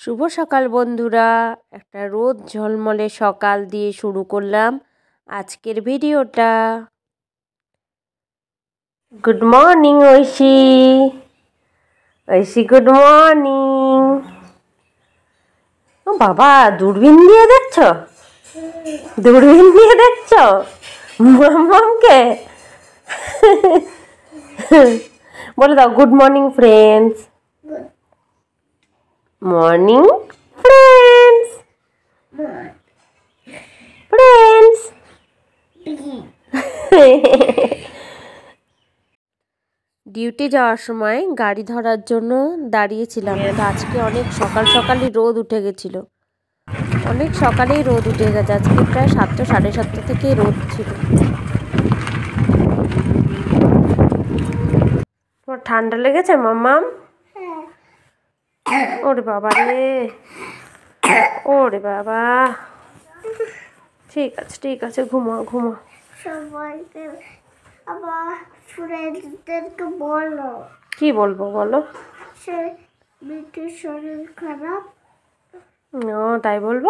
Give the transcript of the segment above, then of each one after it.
শুভ সকাল বন্ধুরা। একটা রোদ ঝলমলে সকাল দিয়ে শুরু করলাম আজকের ভিডিওটা। Good morning Aishi. Aishi good morning ও বাবা, দূরবীন দিয়ে দেখছ? দূরবীন দিয়ে দেখছ? মামকে? বলে দাও good morning friends morning friends friends duty যাওয়ার সময় গাড়ি ধরার জন্য দাঁড়িয়েছিলাম আজকে অনেক সকাল সকালই রোদ উঠে গেছিল। অনেক সকালেই রোদ উঠে গেছে, আজকে প্রায় সাতটা, সাড়ে সাতটা থেকেই রোদ ছিল। তোমার ঠান্ডা লেগেছে, মাম্মাম? ওরে বাবা রে। ওরে বাবা। ঠিক আছে ঠিক আছে ঘুমাও ঘুমাও সবাইকে আবার ফ্রেন্ডদেরকে বলো। কি বলব বলো? সে শরীর খারাপ? ও তাই বলব?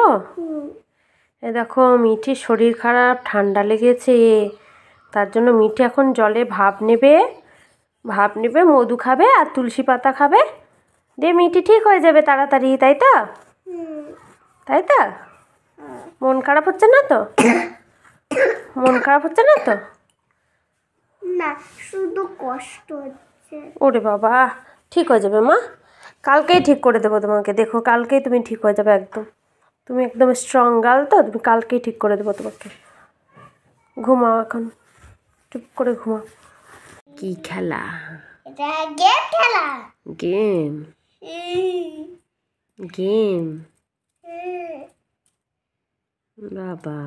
এ দেখো মিঠির শরীর খারাপ ঠান্ডা লেগেছে। তার জন্য মিঠি এখন জলে ভাপ নেবে ভাপ নেবে মধু খাবে আর তুলসী পাতা খাবে। দিয়ে মিঠি ঠিক হয়ে যাবে তাড়াতাড়ি তাই তো? তাই তো? মন খারাপ হচ্ছে না তো? মন খারাপ হচ্ছে না তো? না শুধু কষ্ট হচ্ছে। ওরে বাবা ঠিক হয়ে যাবে মা। কালকেই ঠিক করে দেবো তোমাকে। দেখো কালকেই তুমি ঠিক হয়ে যাবে একদম। তুমি একদম স্ট্রং গার্ল তো তুমি কালকেই ঠিক করে দেবো তোমাকে। ঘুমাও এখন। চুপ করে ঘুমাও। কি খেলা? গেম খেলা। গেম। গেম। বাবা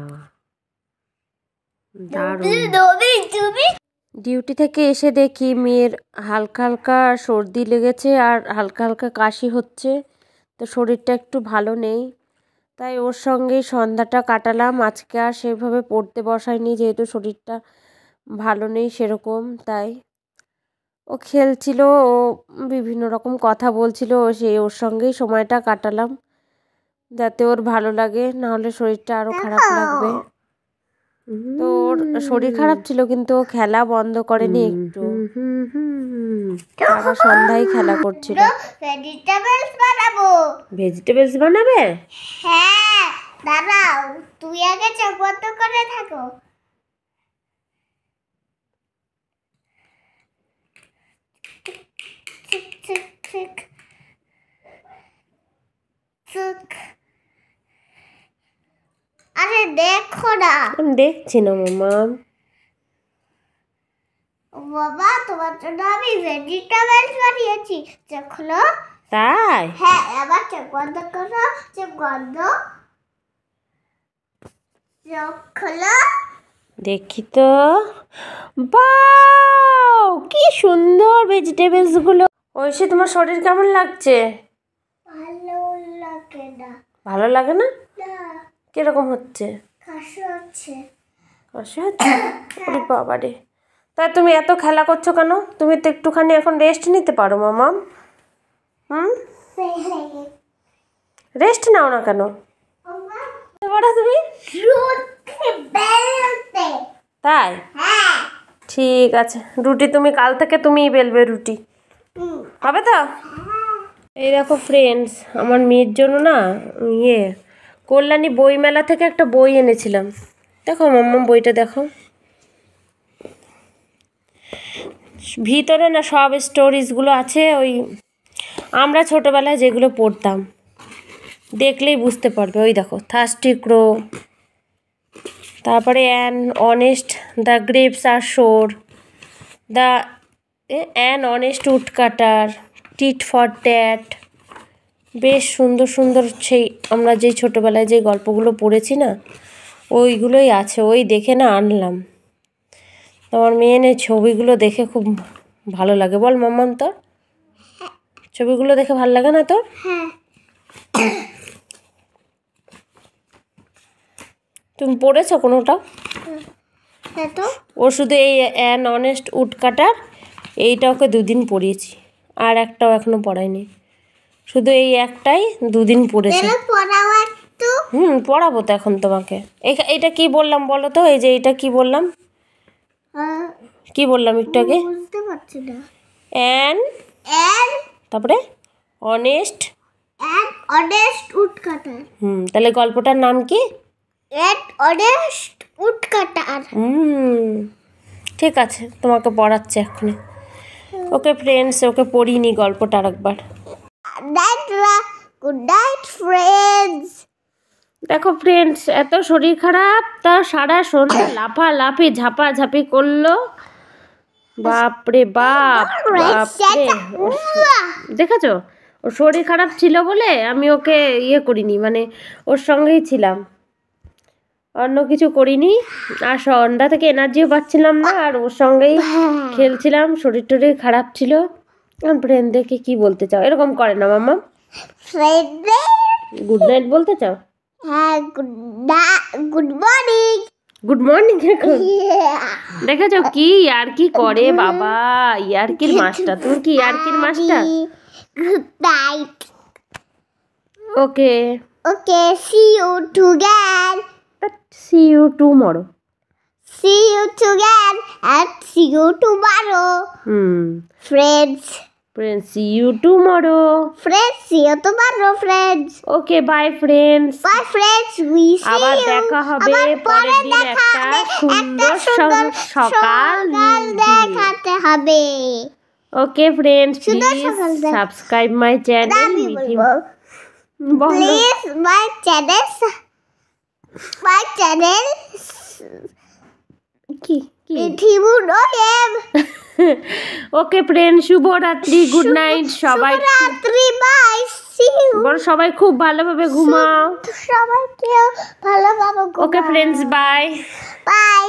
ডিউটি থেকে এসে দেখি মেয়ের হালকা হালকা সর্দি লেগেছে আর হালকা হালকা কাশি হচ্ছে। তো শরীরটা একটু ভালো নেই। তাই ওর সঙ্গেই সন্ধ্যাটা কাটালাম। আজকে আর সেভাবে পড়তে বসাইনি যেহেতু শরীরটা ভালো নেই সেরকম, তাই ও খেলছিল ও বিভিন্ন রকম কথা বলছিল সেই ওর সঙ্গেই সময়টা কাটালাম। যাতে ওর ভালো লাগে নাহলে শরীরটা আরও খারাপ লাগবে। তো ওর শরীর খারাপ ছিল কিন্তু ও খেলা বন্ধ করেনি একটু। সন্ধ্যায় খেলা করছিল। ভেজিটেবলস বানাবো। ভেজিটেবলস বানাবে? হ্যাঁ দাঁড়াও তুই আগে বন্ধ করে থাকো। দেখো না আমি দেখছি না মামা। বাবা তোমার জন্য আমি ভেজিটেবলস বানিয়েছি। চোখ খোলো তাই? হ্যাঁ এবার চোখ বন্ধ করো চোখ বন্ধ চোখ খোলো দেখি তো। বাও কি সুন্দর ভেজিটেবলসগুলো। ঐশী তোমার শরীর কেমন লাগছে? ভালো লাগে না। ভালো লাগে না? কীরকম হচ্ছে? কাশি হচ্ছে। কাশি হচ্ছে? ওরে বাবা রে তাই তুমি এত খেলা করছ কেন? তুমি তো একটুখানি এখন রেস্ট নিতে পারো মামা। হুম? রেস্ট নাও না কেন? তুমি। তাই? হ্যাঁ। ঠিক আছে। রুটি তুমি কাল থেকে তুমিই বেলবে রুটি। হবে তো? এই দেখো ফ্রেন্ডস আমার মেয়ের জন্য না ইয়ে কল্যাণী বই মেলা থেকে একটা বই এনেছিলাম। দেখো মাম্মা, বইটা দেখো। ভিতরে না সব স্টোরিজগুলো আছে, ওই আমরা ছোটোবেলায় যেগুলো পড়তাম। দেখলেই বুঝতে পারবে, ওই দেখো থার্স্টি ক্রো তারপরে অ্যান অনেস্ট দ্য গ্রেপস আর শোর the an honest woodcutter tit for tat বেশ সুন্দর সুন্দর সেই আমরা যেই ছোটোবেলায় যে গল্পগুলো পড়েছি না ওইগুলোই আছে ওই দেখে না আনলাম। তোমার মেয়ে নে ছবিগুলো দেখে খুব ভালো লাগে। বল মাম্মাম তোর ছবিগুলো দেখে ভালো লাগে না তোর? হ্যাঁ। তুমি পড়েছো কোনোটা হ্যাঁ। ও শুধু এই অ্যান অনেস্ট উড কাটার এইটা ওকে দুদিন পড়িয়েছি আর একটাও এখনও পড়ায়নি। শুধু এই একটাই দুদিন পড়েছে। হুম পড়াবো তো এখন তোমাকে। এটা কি বললাম বলো তো? এই যে এটা কি বললাম? কি বললাম একটু আগে? অ্যান তারপরে অনেস্ট। An honest woodcutter. হুম তাহলে গল্পটার নাম কি? An honest woodcutter. হুম ঠিক আছে তোমাকে পড়াচ্ছে এক্ষুনি। ওকে ফ্রেন্ডস ওকে পড়িনি গল্পটা আরেকবার। নাইট গুড নাইট ফ্রেন্ডস দেখো ফ্রেন্ডস এত শরীর খারাপ তা সারা সন্ধ্যা লাফা লাফি ঝাপা ঝাপি করল। বাপরে বাপ বাপরে। দেখেছ? ওর শরীর খারাপ ছিল বলে আমি ওকে ইয়ে করিনি মানে ওর সঙ্গেই ছিলাম। অন্য কিছু করিনি। আর সন্ধ্যা থেকে এনার্জিও পাচ্ছিলাম না আর ওর সঙ্গেই খেলছিলাম শরীর টরীর খারাপ ছিল। ফ্রেন্ডদেরকে কি বলতে চাও? এরকম করে না মামা ফ্রেন্ডদের গুড নাইট বলতে চাও? হ্যাঁ গুড মর্নিং গুড মর্নিং দেখেছ কি আর কি করে বাবা। ইয়ার্কির মাস্টার তুমি কি ইয়ার্কির master good night okay okay see you together see you tomorrow See you together and see you tomorrow. Hmm Friends. Friends see you tomorrow Friends, see you tomorrow, friends. Okay bye friends Bye, friends. We see আবার you. দেখা হবে আবার পরের দিন দেখা একটা হবে। সুন্দর একটা সুন্দর সকাল সকাল দিয়ে। দেখাতে হবে ওকে ফ্রেন্ডস সুন্দর প্লিজ সকাল দেখ- সাবস্ক্রাইব মাই চ্যানেল আমি বলব বলো please my channel my channel কি? কি? শুভ রাত্রি ওকে ফ্রেন্ড শুভরাত্রি গুড নাইট সবাই রাত্রি বাই সি ইউ সবাই খুব ভালোভাবে ঘুমাও। সবাইকে ভালোভাবে ওকে ফ্রেন্ডস বাই বাই